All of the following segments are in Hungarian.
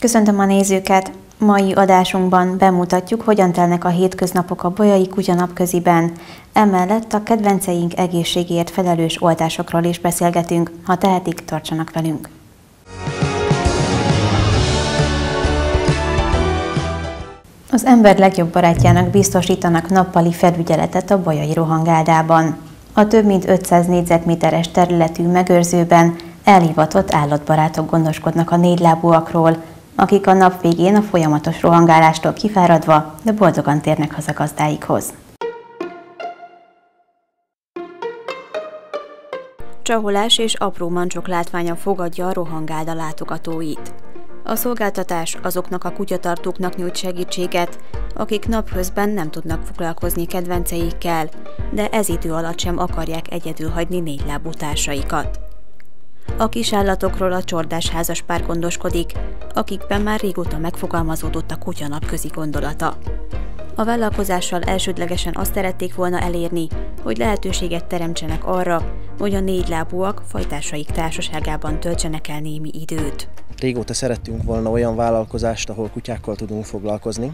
Köszöntöm a nézőket! Mai adásunkban bemutatjuk, hogyan telnek a hétköznapok a Bolyai Kutyanapköziben. Emellett a kedvenceink egészségért felelős oltásokról is beszélgetünk. Ha tehetik, tartsanak velünk! Az ember legjobb barátjának biztosítanak nappali felügyeletet a Bolyai Rohangáldában. A több mint 500 négyzetméteres területű megőrzőben elhivatott állatbarátok gondoskodnak a négylábúakról, akik a nap végén a folyamatos rohangálástól kifáradva, de boldogan térnek haza gazdáikhoz. Csaholás és apró mancsok látványa fogadja a rohangálda látogatóit. A szolgáltatás azoknak a kutyatartóknak nyújt segítséget, akik napközben nem tudnak foglalkozni kedvenceikkel, de ez idő alatt sem akarják egyedül hagyni négylábú társaikat. A kisállatokról a csordás házas pár gondoskodik, akikben már régóta megfogalmazódott a kutyanapközi gondolata. A vállalkozással elsődlegesen azt szerették volna elérni, hogy lehetőséget teremtsenek arra, hogy a négylábúak fajtásaik társaságában töltsenek el némi időt. Régóta szerettünk volna olyan vállalkozást, ahol kutyákkal tudunk foglalkozni,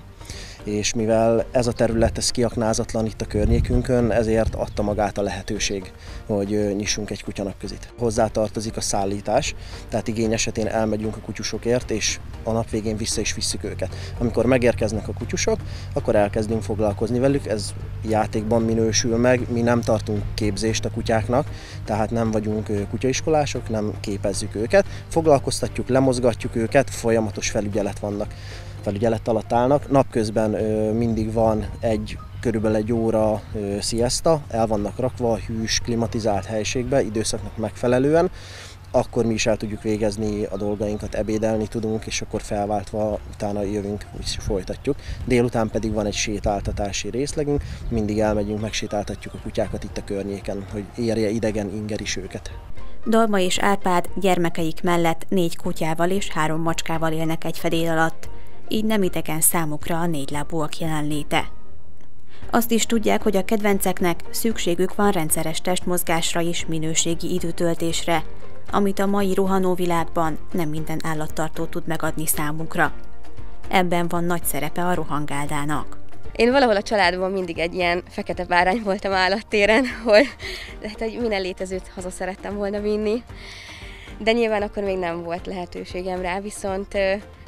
és mivel ez a terület ez kiaknázatlan itt a környékünkön, ezért adta magát a lehetőség, hogy nyissunk egy kutyanapközit. Hozzá tartozik a szállítás, tehát igény esetén elmegyünk a kutyusokért, és a nap végén vissza is visszük őket. Amikor megérkeznek a kutyusok, akkor elkezdünk foglalkozni velük, ez játékban minősül meg, mi nem tartunk képzést a kutyáknak, tehát nem vagyunk kutyaiskolások, nem képezzük őket, foglalkoztatjuk, lemozgatjuk őket, folyamatos felügyelet vannak felügyelet alatt állnak. Napközben mindig van egy körülbelül egy óra siesta, el vannak rakva a hűs, klimatizált helységbe, időszaknak megfelelően, akkor mi is el tudjuk végezni a dolgainkat, ebédelni tudunk, és akkor felváltva utána jövünk, és folytatjuk. Délután pedig van egy sétáltatási részlegünk, mindig elmegyünk, megsétáltatjuk a kutyákat itt a környéken, hogy érje idegen inger is őket. Dalma és Árpád gyermekeik mellett négy kutyával és három macskával élnek egy fedél alatt így nem idegen számukra a négylábúak jelenléte. Azt is tudják, hogy a kedvenceknek szükségük van rendszeres testmozgásra és minőségi időtöltésre, amit a mai rohanó világban nem minden állattartó tud megadni számukra. Ebben van nagy szerepe a rohangáldának. Én valahol a családban mindig egy ilyen fekete bárány voltam állattéren, hogy lehet, hogy minden létezőt haza szerettem volna vinni, de nyilván akkor még nem volt lehetőségem rá, viszont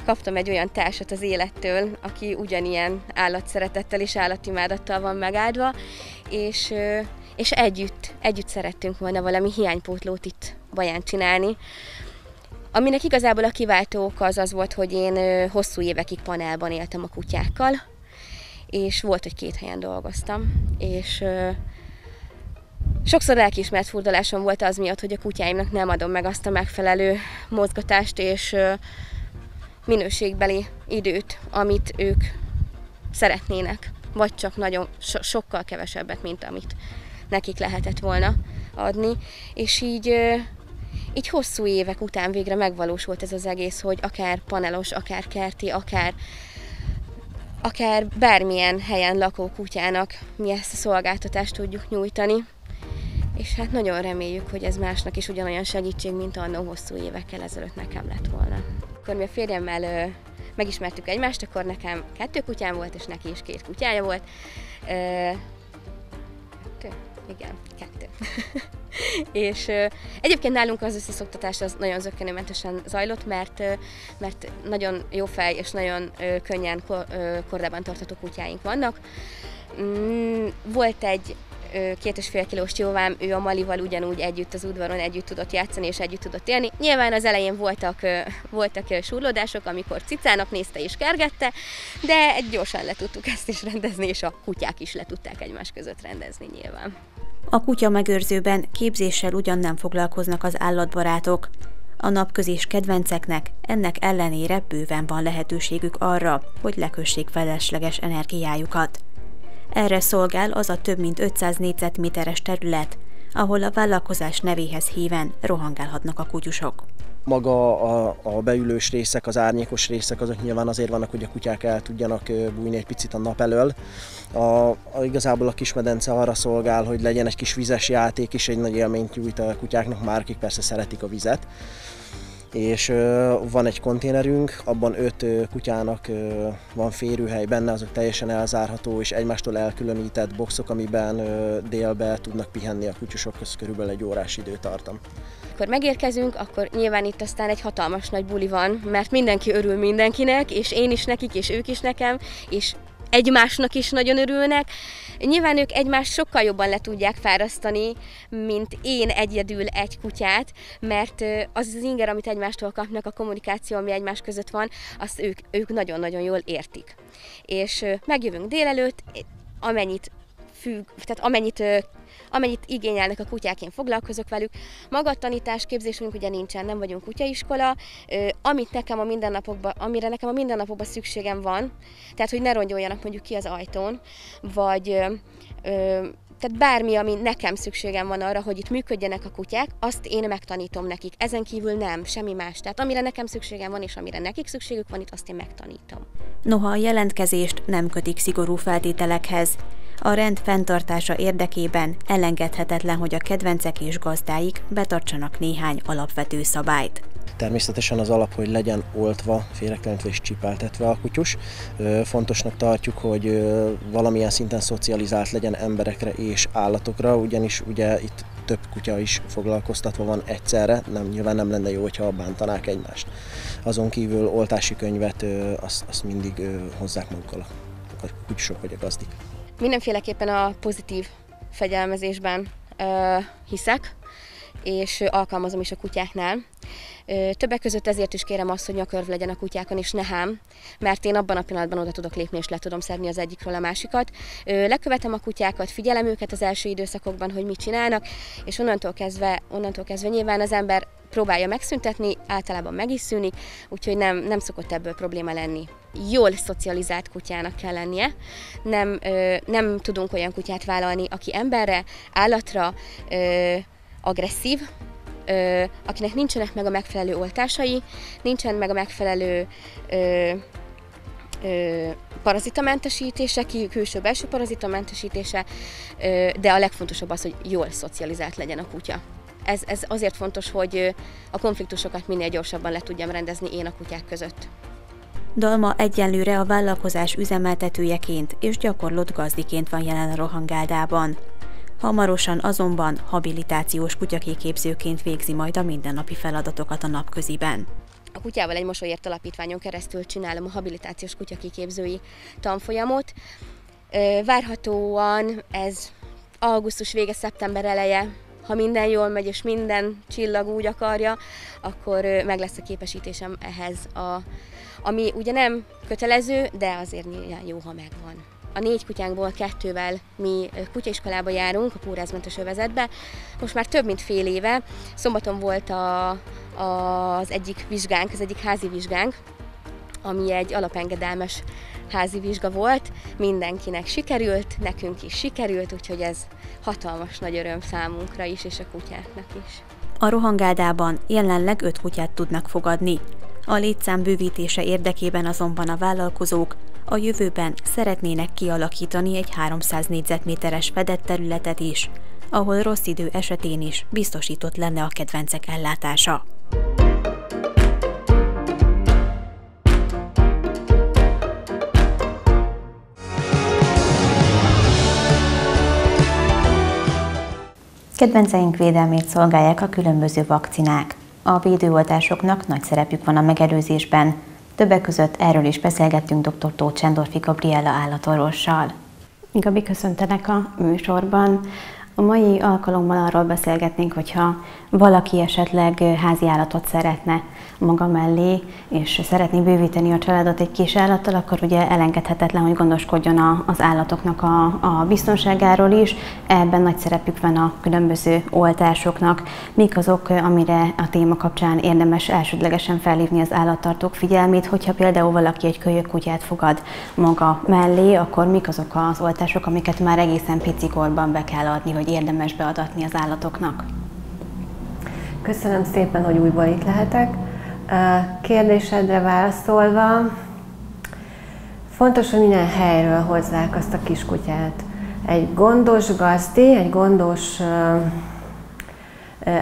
kaptam egy olyan társat az élettől, aki ugyanilyen állatszeretettel és állatimádattal van megáldva, és, és együtt, együtt szerettünk volna valami hiánypótlót itt Baján csinálni. Aminek igazából a kiváltó oka az az volt, hogy én hosszú évekig panelban éltem a kutyákkal, és volt, hogy két helyen dolgoztam, és sokszor lelkiismert furdalásom volt az miatt, hogy a kutyáimnak nem adom meg azt a megfelelő mozgatást és minőségbeli időt, amit ők szeretnének, vagy csak nagyon so- sokkal kevesebbet, mint amit nekik lehetett volna adni. És így, így hosszú évek után végre megvalósult ez az egész, hogy akár panelos, akár kerti, akár akár bármilyen helyen lakó kutyának mi ezt a szolgáltatást tudjuk nyújtani. És hát nagyon reméljük, hogy ez másnak is ugyanolyan segítség, mint annó hosszú évekkel ezelőtt nekem lett volna amikor mi a férjemmel megismertük egymást, akkor nekem kettő kutyám volt, és neki is két kutyája volt. Kettő? Igen, kettő. és ö, egyébként nálunk az összeszoktatás az nagyon zöggenőmentesen zajlott, mert, ö, mert nagyon jó fej és nagyon ö, könnyen kor, kordában tartható kutyáink vannak. Mm, volt egy két és fél kilós jóvám, ő a Malival ugyanúgy együtt az udvaron együtt tudott játszani és együtt tudott élni. Nyilván az elején voltak, voltak surlódások, amikor cicának nézte és kergette, de gyorsan le tudtuk ezt is rendezni, és a kutyák is le tudták egymás között rendezni nyilván. A kutya megőrzőben képzéssel ugyan nem foglalkoznak az állatbarátok, a napközés kedvenceknek ennek ellenére bőven van lehetőségük arra, hogy lekössék felesleges energiájukat. Erre szolgál az a több mint 500 négyzetméteres terület, ahol a vállalkozás nevéhez híven rohangálhatnak a kutyusok. Maga a, a beülős részek, az árnyékos részek, azok nyilván azért vannak, hogy a kutyák el tudjanak bújni egy picit a nap elől. A, a, igazából a kismedence arra szolgál, hogy legyen egy kis vizes játék is, egy nagy élményt nyújt a kutyáknak, már akik persze szeretik a vizet és van egy konténerünk, abban öt kutyának van férőhely benne, azok teljesen elzárható és egymástól elkülönített boxok, amiben délbe tudnak pihenni a kutyusok, ez körülbelül egy órás időtartam. Akkor megérkezünk, akkor nyilván itt aztán egy hatalmas nagy buli van, mert mindenki örül mindenkinek, és én is nekik, és ők is nekem, és egymásnak is nagyon örülnek. Nyilván ők egymást sokkal jobban le tudják fárasztani, mint én egyedül egy kutyát, mert az az inger, amit egymástól kapnak, a kommunikáció, ami egymás között van, azt ők, ők nagyon-nagyon jól értik. És megjövünk délelőtt, amennyit függ, tehát amennyit amennyit igényelnek a kutyák, én foglalkozok velük. Maga a tanítás, képzésünk ugye nincsen, nem vagyunk kutyaiskola, amit nekem a mindennapokban, amire nekem a mindennapokban szükségem van, tehát hogy ne rongyoljanak mondjuk ki az ajtón, vagy tehát bármi, ami nekem szükségem van arra, hogy itt működjenek a kutyák, azt én megtanítom nekik. Ezen kívül nem, semmi más. Tehát amire nekem szükségem van, és amire nekik szükségük van, itt azt én megtanítom. Noha a jelentkezést nem kötik szigorú feltételekhez, a rend fenntartása érdekében elengedhetetlen, hogy a kedvencek és gazdáik betartsanak néhány alapvető szabályt. Természetesen az alap, hogy legyen oltva, félrekelentve és csipeltetve a kutyus. Fontosnak tartjuk, hogy valamilyen szinten szocializált legyen emberekre és állatokra, ugyanis ugye itt több kutya is foglalkoztatva van egyszerre, nem, nyilván nem lenne jó, hogyha bántanák egymást. Azon kívül oltási könyvet azt, azt mindig hozzák magukkal a kutyusok vagy a gazdik. Mindenféleképpen a pozitív fegyelmezésben hiszek, és alkalmazom is a kutyáknál. Többek között ezért is kérem azt, hogy nyakörv legyen a kutyákon, és ne hám, mert én abban a pillanatban oda tudok lépni, és le tudom szedni az egyikről a másikat. Lekövetem a kutyákat, figyelem őket az első időszakokban, hogy mit csinálnak, és onnantól kezdve, onnantól kezdve nyilván az ember próbálja megszüntetni, általában meg is szűnik, úgyhogy nem, nem szokott ebből probléma lenni. Jól szocializált kutyának kell lennie, nem, ö, nem tudunk olyan kutyát vállalni, aki emberre, állatra, ö, agresszív, ö, akinek nincsenek meg a megfelelő oltásai, nincsen meg a megfelelő ö, ö, parazitamentesítése, külső-belső parazitamentesítése, ö, de a legfontosabb az, hogy jól szocializált legyen a kutya. Ez, ez azért fontos, hogy a konfliktusokat minél gyorsabban le tudjam rendezni én a kutyák között. Dalma egyenlőre a vállalkozás üzemeltetőjeként és gyakorlott gazdiként van jelen a Rohangáldában. Hamarosan azonban habilitációs kutyakiképzőként végzi majd a mindennapi feladatokat a napköziben. A kutyával egy mosolyért alapítványon keresztül csinálom a habilitációs kutyakiképzői tanfolyamot. Várhatóan ez augusztus vége, szeptember eleje, ha minden jól megy és minden csillag úgy akarja, akkor meg lesz a képesítésem ehhez, a, ami ugye nem kötelező, de azért nyilván jó, ha megvan. A négy kutyánkból kettővel mi kutyaiskolába járunk, a pórázmentes övezetbe. Most már több mint fél éve. Szombaton volt a, a, az egyik vizsgánk, az egyik házi vizsgánk, ami egy alapengedelmes házi vizsga volt. Mindenkinek sikerült, nekünk is sikerült, úgyhogy ez hatalmas nagy öröm számunkra is, és a kutyáknak is. A rohangáldában jelenleg öt kutyát tudnak fogadni. A létszám bővítése érdekében azonban a vállalkozók a jövőben szeretnének kialakítani egy 300 négyzetméteres fedett területet is, ahol rossz idő esetén is biztosított lenne a kedvencek ellátása. Kedvenceink védelmét szolgálják a különböző vakcinák. A védőoltásoknak nagy szerepük van a megelőzésben, Többek között erről is beszélgettünk dr. Tóth Csendorfi Gabriella állatorvossal. Gabi, köszöntenek a műsorban. A mai alkalommal arról beszélgetnénk, hogyha valaki esetleg házi állatot szeretne maga mellé, és szeretné bővíteni a családot egy kis állattal, akkor ugye elengedhetetlen, hogy gondoskodjon az állatoknak a, a biztonságáról is. Ebben nagy szerepük van a különböző oltásoknak. Mik azok, amire a téma kapcsán érdemes elsődlegesen felhívni az állattartók figyelmét, hogyha például valaki egy kölyök kutyát fogad maga mellé, akkor mik azok az oltások, amiket már egészen picikorban be kell adni, hogy érdemes beadatni az állatoknak? Köszönöm szépen, hogy újból itt lehetek. Kérdésedre válaszolva, fontos, hogy minden helyről hozzák azt a kiskutyát. Egy gondos gazdi, egy gondos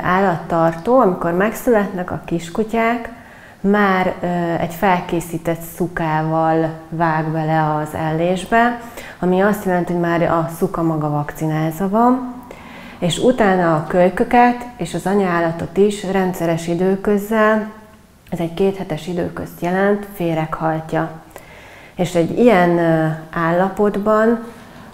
állattartó, amikor megszületnek a kiskutyák, már egy felkészített szukával vág bele az ellésbe, ami azt jelenti, hogy már a szuka maga vakcinázva van, és utána a kölyköket és az anyaállatot is rendszeres időközzel, ez egy kéthetes időközt jelent, féreghajtja. És egy ilyen állapotban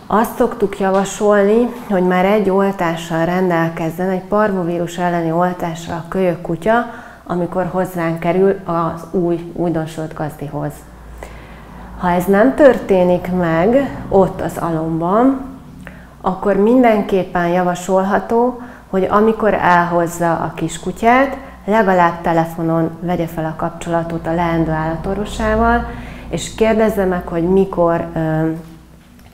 azt szoktuk javasolni, hogy már egy oltással rendelkezzen, egy parvovírus elleni oltással a kölyök kutya, amikor hozzánk kerül az új, újdonsult gazdihoz. Ha ez nem történik meg ott az alomban, akkor mindenképpen javasolható, hogy amikor elhozza a kiskutyát, legalább telefonon vegye fel a kapcsolatot a leendő állatorvosával, és kérdezze meg, hogy mikor ö,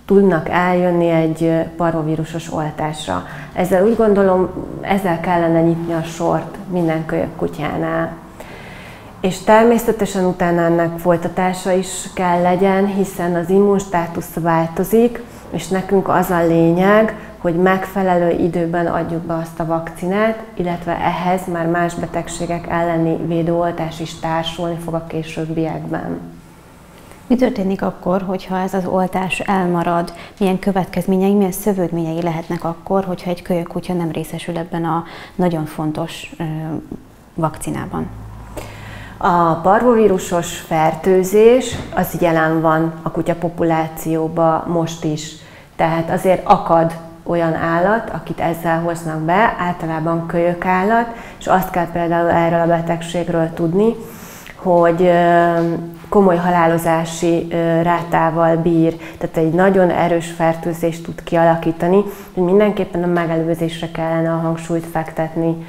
tudnak eljönni egy parvovírusos oltásra. Ezzel úgy gondolom, ezzel kellene nyitni a sort minden kölyök kutyánál. És természetesen utána ennek folytatása is kell legyen, hiszen az immunstátusz változik, és nekünk az a lényeg, hogy megfelelő időben adjuk be azt a vakcinát, illetve ehhez már más betegségek elleni védőoltás is társulni fog a későbbiekben. Mi történik akkor, hogyha ez az oltás elmarad? Milyen következményei, milyen szövődményei lehetnek akkor, hogyha egy kölyök kutya nem részesül ebben a nagyon fontos vakcinában? A parvovírusos fertőzés az jelen van a kutya populációban most is. Tehát azért akad olyan állat, akit ezzel hoznak be, általában kölyök állat, és azt kell például erről a betegségről tudni, hogy komoly halálozási rátával bír, tehát egy nagyon erős fertőzést tud kialakítani, hogy mindenképpen a megelőzésre kellene a hangsúlyt fektetni.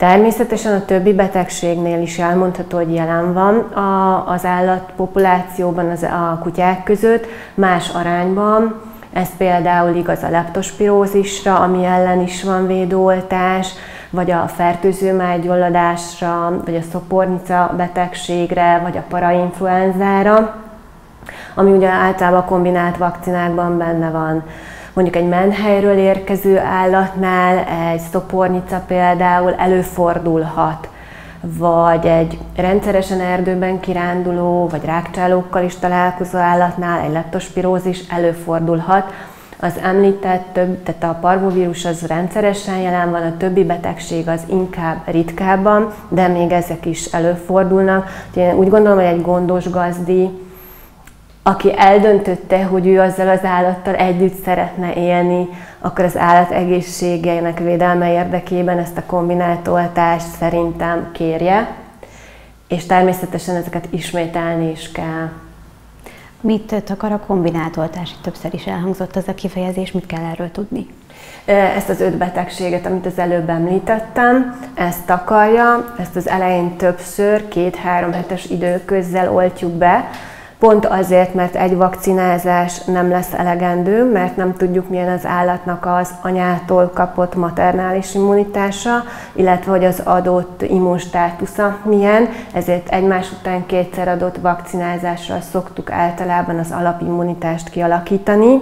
Természetesen a többi betegségnél is elmondható, hogy jelen van a, az állatpopulációban az, a kutyák között, más arányban. Ez például igaz a leptospirózisra, ami ellen is van védőoltás, vagy a fertőző májgyulladásra, vagy a szopornica betegségre, vagy a parainfluenzára, ami ugye általában kombinált vakcinákban benne van. Mondjuk egy menhelyről érkező állatnál egy szopornica például előfordulhat, vagy egy rendszeresen erdőben kiránduló, vagy rákcsálókkal is találkozó állatnál egy leptospirózis előfordulhat, az említett több, tehát a parvovírus az rendszeresen jelen van, a többi betegség az inkább ritkábban, de még ezek is előfordulnak. Én úgy gondolom, hogy egy gondos gazdi, aki eldöntötte, hogy ő azzal az állattal együtt szeretne élni, akkor az állat egészségének védelme érdekében ezt a kombinált oltást szerintem kérje, és természetesen ezeket ismételni is kell. Mit takar a kombinált oltás? Többször is elhangzott ez a kifejezés, mit kell erről tudni? Ezt az öt betegséget, amit az előbb említettem, ezt takarja, ezt az elején többször, két-három hetes időközzel oltjuk be, Pont azért, mert egy vakcinázás nem lesz elegendő, mert nem tudjuk, milyen az állatnak az anyától kapott maternális immunitása, illetve hogy az adott immunstátusza milyen, ezért egymás után kétszer adott vakcinázással szoktuk általában az alapimmunitást kialakítani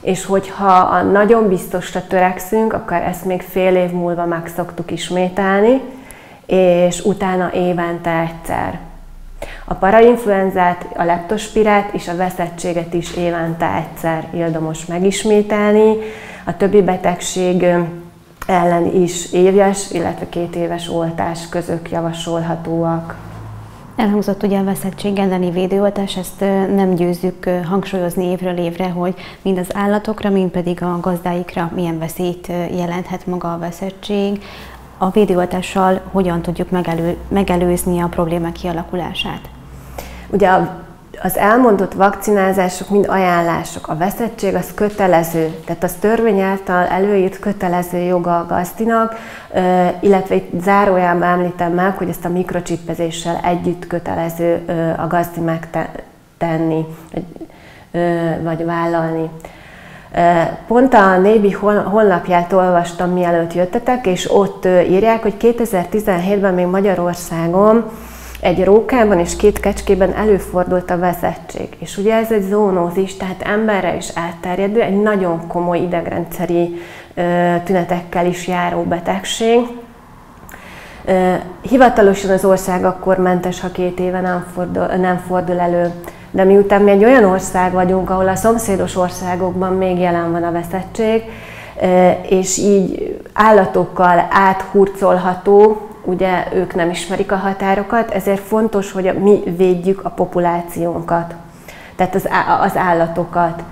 és hogyha a nagyon biztosra törekszünk, akkor ezt még fél év múlva meg szoktuk ismételni, és utána évente egyszer. A parainfluenzát, a leptospirát és a veszettséget is évente egyszer érdemes megismételni. A többi betegség ellen is éves, illetve két éves oltás közök javasolhatóak. Elhangzott ugye a veszettség elleni védőoltás, ezt nem győzzük hangsúlyozni évről évre, hogy mind az állatokra, mind pedig a gazdáikra milyen veszélyt jelenthet maga a veszettség a védőoltással hogyan tudjuk megelő, megelőzni a probléma kialakulását? Ugye az elmondott vakcinázások mind ajánlások. A veszettség az kötelező, tehát az törvény által előírt kötelező joga a gazdinak, illetve itt zárójában említem meg, hogy ezt a mikrocsipezéssel együtt kötelező a gazdi megtenni, vagy vállalni. Pont a Nébi honlapját olvastam, mielőtt jöttetek, és ott írják, hogy 2017-ben még Magyarországon egy rókában és két kecskében előfordult a veszettség. És ugye ez egy zónózis, tehát emberre is átterjedő, egy nagyon komoly idegrendszeri tünetekkel is járó betegség. Hivatalosan az ország akkor mentes, ha két éve nem fordul, nem fordul elő. De miután mi egy olyan ország vagyunk, ahol a szomszédos országokban még jelen van a veszettség, és így állatokkal áthurcolható, ugye ők nem ismerik a határokat, ezért fontos, hogy mi védjük a populációnkat, tehát az, az állatokat.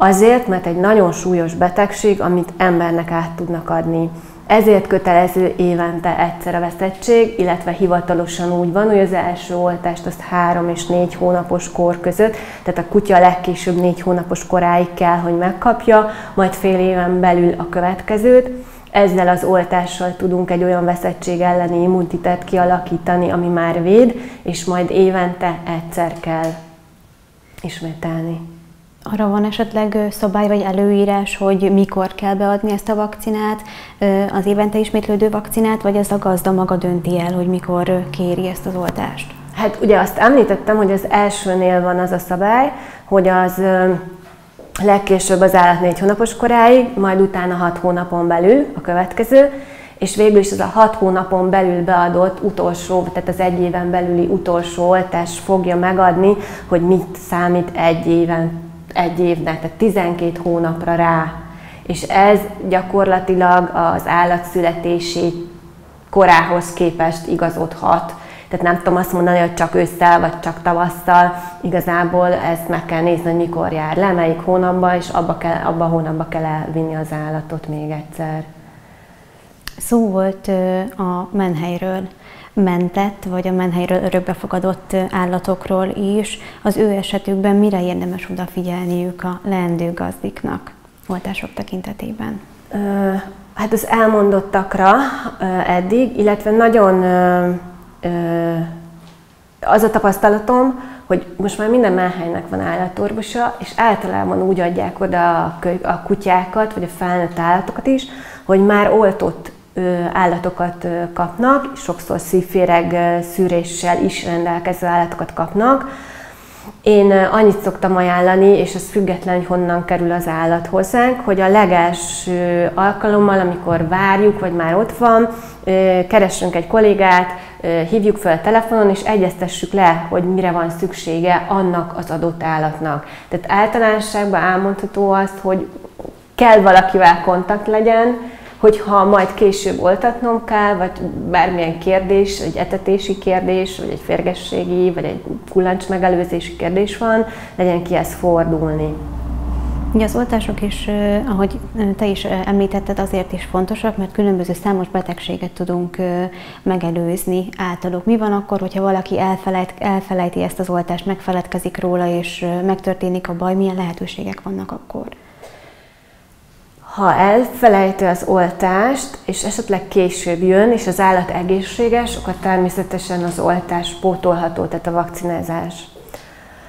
Azért, mert egy nagyon súlyos betegség, amit embernek át tudnak adni. Ezért kötelező évente egyszer a veszettség, illetve hivatalosan úgy van, hogy az első oltást azt három és négy hónapos kor között, tehát a kutya legkésőbb négy hónapos koráig kell, hogy megkapja, majd fél éven belül a következőt. Ezzel az oltással tudunk egy olyan veszettség elleni immunitát kialakítani, ami már véd, és majd évente egyszer kell ismételni. Arra van esetleg szabály vagy előírás, hogy mikor kell beadni ezt a vakcinát, az évente ismétlődő vakcinát, vagy ez a gazda maga dönti el, hogy mikor kéri ezt az oltást? Hát ugye azt említettem, hogy az elsőnél van az a szabály, hogy az legkésőbb az állat négy hónapos koráig, majd utána hat hónapon belül a következő, és végül is az a hat hónapon belül beadott utolsó, tehát az egy éven belüli utolsó oltás fogja megadni, hogy mit számít egy éven egy évnek, tehát 12 hónapra rá. És ez gyakorlatilag az állat születési korához képest igazodhat. Tehát nem tudom azt mondani, hogy csak ősszel vagy csak tavasszal, igazából ezt meg kell nézni, hogy mikor jár le, melyik hónapban, és abba, kell, abba a hónapba kell elvinni az állatot még egyszer. Szó volt a menhelyről mentett, vagy a menhelyről örökbefogadott állatokról is, az ő esetükben mire érdemes odafigyelniük a leendő gazdiknak oltások tekintetében? Hát az elmondottakra eddig, illetve nagyon az a tapasztalatom, hogy most már minden menhelynek van állatorvosa, és általában úgy adják oda a kutyákat, vagy a felnőtt állatokat is, hogy már oltott állatokat kapnak, sokszor szívféreg szűréssel is rendelkező állatokat kapnak. Én annyit szoktam ajánlani, és ez független, hogy honnan kerül az állat hozzánk, hogy a legelső alkalommal, amikor várjuk, vagy már ott van, keressünk egy kollégát, hívjuk fel a telefonon, és egyeztessük le, hogy mire van szüksége annak az adott állatnak. Tehát általánosságban elmondható azt, hogy kell valakivel kontakt legyen, hogyha majd később oltatnom kell, vagy bármilyen kérdés, egy etetési kérdés, vagy egy férgességi, vagy egy kullancs megelőzési kérdés van, legyen kihez fordulni. Ugye az oltások is, ahogy te is említetted, azért is fontosak, mert különböző számos betegséget tudunk megelőzni általuk. Mi van akkor, hogyha valaki elfelejt, elfelejti ezt az oltást, megfeledkezik róla, és megtörténik a baj, milyen lehetőségek vannak akkor? Ha elfelejti az oltást, és esetleg később jön, és az állat egészséges, akkor természetesen az oltás pótolható, tehát a vakcinázás.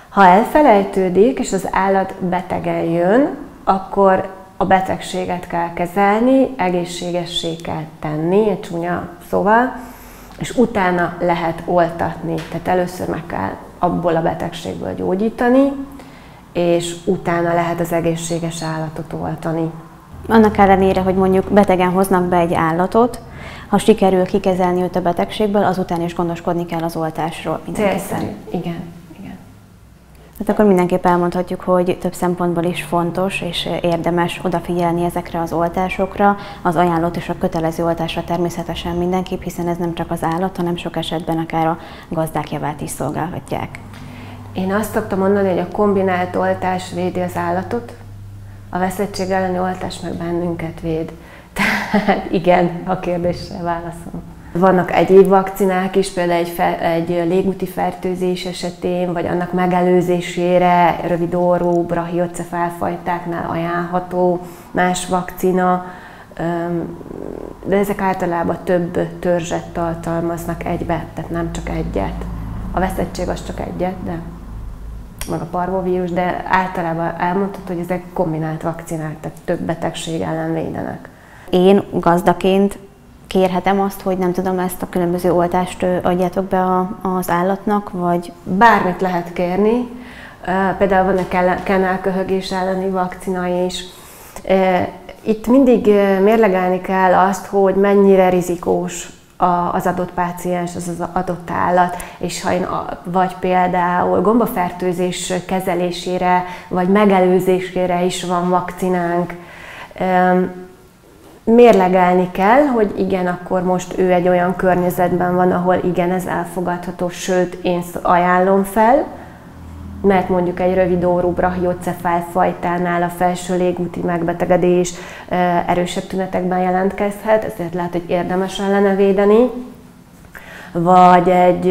Ha elfelejtődik, és az állat betegen jön, akkor a betegséget kell kezelni, egészségessé kell tenni, egy csúnya szóval, és utána lehet oltatni. Tehát először meg kell abból a betegségből gyógyítani, és utána lehet az egészséges állatot oltani. Annak ellenére, hogy mondjuk betegen hoznak be egy állatot, ha sikerül kikezelni őt a betegségből, azután is gondoskodni kell az oltásról. Célszerű, igen. igen. Hát akkor mindenképp elmondhatjuk, hogy több szempontból is fontos és érdemes odafigyelni ezekre az oltásokra, az ajánlott és a kötelező oltásra természetesen mindenképp, hiszen ez nem csak az állat, hanem sok esetben akár a gazdák javát is szolgálhatják. Én azt szoktam mondani, hogy a kombinált oltás védi az állatot, a veszettség elleni oltás meg bennünket véd. Tehát igen, a kérdésre válaszom. Vannak egyéb vakcinák is, például egy, fe, egy légúti fertőzés esetén, vagy annak megelőzésére rövid orrú brachiocefálfajtáknál ajánlható más vakcina, de ezek általában több törzset tartalmaznak egybe, tehát nem csak egyet. A veszettség az csak egyet, de meg a parvovírus, de általában elmondható, hogy ezek kombinált vakcinák, tehát több betegség ellen védenek. Én gazdaként kérhetem azt, hogy nem tudom, ezt a különböző oltást adjátok be az állatnak, vagy? Bármit lehet kérni. Például van a kenelköhögés elleni vakcina is. Itt mindig mérlegelni kell azt, hogy mennyire rizikós az adott páciens, az az adott állat, és ha én, vagy például gombafertőzés kezelésére, vagy megelőzésére is van vakcinánk, mérlegelni kell, hogy igen, akkor most ő egy olyan környezetben van, ahol igen, ez elfogadható, sőt, én ajánlom fel, mert mondjuk egy rövid órú brachiocefál fajtánál a felső légúti megbetegedés erősebb tünetekben jelentkezhet, ezért lehet, hogy érdemes ellene védeni vagy egy,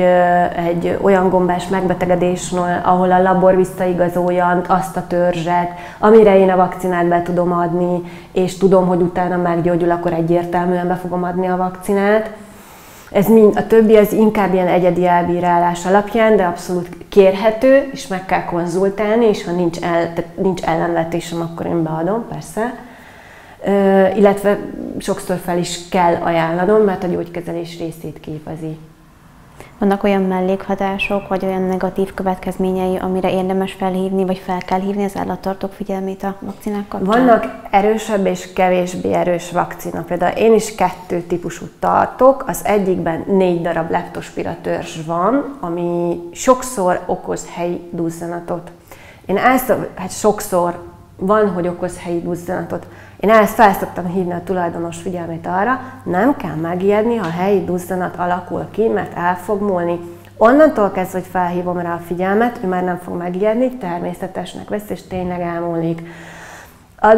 egy olyan gombás megbetegedés, ahol a labor visszaigazolja azt a törzset, amire én a vakcinát be tudom adni, és tudom, hogy utána meggyógyul, akkor egyértelműen be fogom adni a vakcinát. Ez mind, a többi az inkább ilyen egyedi elbírálás alapján, de abszolút kérhető, és meg kell konzultálni, és ha nincs, el, tehát nincs ellenvetésem, akkor én beadom, persze. Ö, illetve sokszor fel is kell ajánlanom, mert a gyógykezelés részét képezi. Vannak olyan mellékhatások, vagy olyan negatív következményei, amire érdemes felhívni, vagy fel kell hívni az állattartók figyelmét a vakcinák kapcsán? Vannak erősebb és kevésbé erős vakcina. Például én is kettő típusú tartok. Az egyikben négy darab leptospira van, ami sokszor okoz helyi duzzanatot. Én ezt, hát sokszor van, hogy okoz helyi duzzanatot. Én ezt fel szoktam hívni a tulajdonos figyelmét arra, nem kell megijedni, ha helyi duzzanat alakul ki, mert el fog múlni. Onnantól kezdve, hogy felhívom rá a figyelmet, ő már nem fog megijedni, természetesnek vesz, és tényleg elmúlik. A,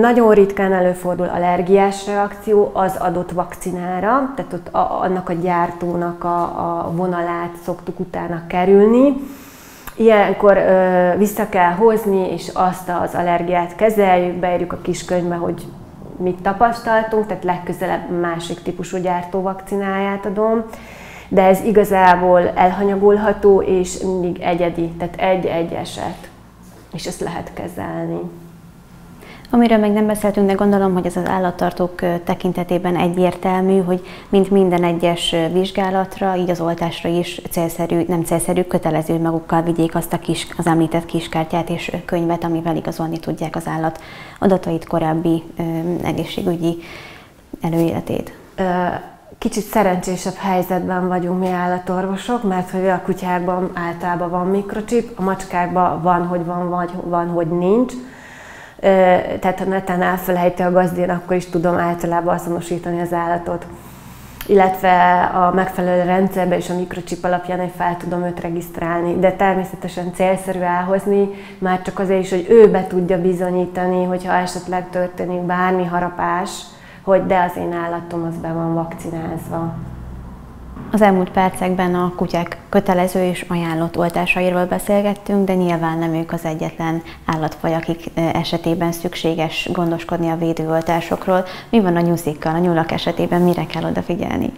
nagyon ritkán előfordul allergiás reakció az adott vakcinára, tehát ott a, annak a gyártónak a, a vonalát szoktuk utána kerülni. Ilyenkor ö, vissza kell hozni, és azt az allergiát kezeljük, beírjuk a kis könyvbe, hogy mit tapasztaltunk, tehát legközelebb másik típusú gyártó vakcináját adom, de ez igazából elhanyagolható, és mindig egyedi, tehát egy-egy eset, és ezt lehet kezelni. Amiről még nem beszéltünk, de gondolom, hogy ez az állattartók tekintetében egyértelmű, hogy mint minden egyes vizsgálatra, így az oltásra is célszerű, nem célszerű, kötelező magukkal vigyék azt a kis, az említett kiskártyát és könyvet, amivel igazolni tudják az állat adatait, korábbi egészségügyi előéletét. Kicsit szerencsésebb helyzetben vagyunk mi állatorvosok, mert hogy a kutyákban általában van mikrocsip, a macskákban van, hogy van, vagy van, hogy nincs tehát ha netán elfelejti a gazdén, akkor is tudom általában azonosítani az állatot illetve a megfelelő rendszerbe és a mikrocsip alapján hogy fel tudom őt regisztrálni. De természetesen célszerű elhozni, már csak azért is, hogy ő be tudja bizonyítani, hogyha esetleg történik bármi harapás, hogy de az én állatom az be van vakcinázva. Az elmúlt percekben a kutyák kötelező és ajánlott oltásairól beszélgettünk, de nyilván nem ők az egyetlen állatfaj, akik esetében szükséges gondoskodni a védőoltásokról. Mi van a nyuszikkal, a nyulak esetében mire kell odafigyelni?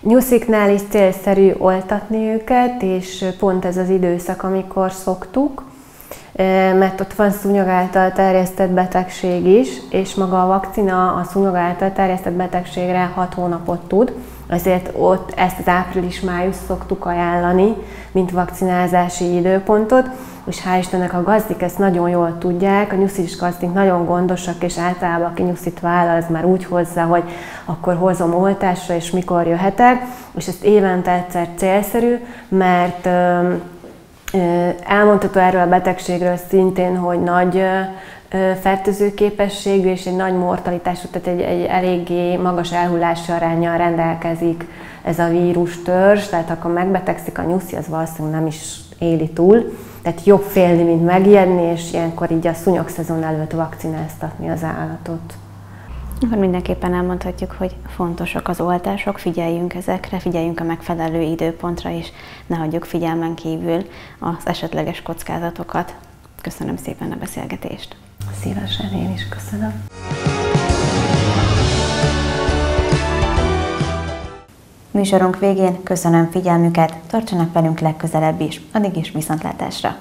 Nyusziknál is célszerű oltatni őket, és pont ez az időszak, amikor szoktuk, mert ott van szúnyog által terjesztett betegség is, és maga a vakcina a szúnyog által terjesztett betegségre 6 hónapot tud, ezért ott ezt az április-május szoktuk ajánlani, mint vakcinázási időpontot, és hál' Istennek a gazdik ezt nagyon jól tudják, a nyuszis gazdik nagyon gondosak, és általában aki nyuszit vállal, az már úgy hozza, hogy akkor hozom oltásra, és mikor jöhetek, és ezt évente egyszer célszerű, mert elmondható erről a betegségről szintén, hogy nagy fertőző képességű és egy nagy mortalitású, tehát egy, egy eléggé magas elhullási arányjal rendelkezik ez a vírus törzs, tehát akkor megbetegszik a nyuszi, az valószínűleg nem is éli túl. Tehát jobb félni, mint megijedni, és ilyenkor így a szúnyogszezon előtt vakcináztatni az állatot. Akkor mindenképpen elmondhatjuk, hogy fontosak az oltások, figyeljünk ezekre, figyeljünk a megfelelő időpontra, és ne hagyjuk figyelmen kívül az esetleges kockázatokat. Köszönöm szépen a beszélgetést! Szívesen, én is köszönöm. Műsorunk végén köszönöm figyelmüket, tartsanak velünk legközelebb is, addig is viszontlátásra!